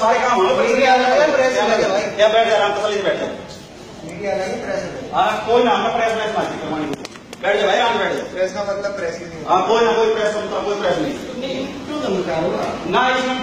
सारे काम हो मीडिया है, प्रेस बैठ जा आराम तसली से बैठ। जा मीडिया है प्रेस हाँ, कोई ना प्रेस में मारती बैठ जा भाई आराम बैठ जा। प्रेस का मतलब प्रेस नहीं हाँ कोई ना कोई प्रेस मतलब कोई प्रेस नहीं। क्यों धमका ना इसमें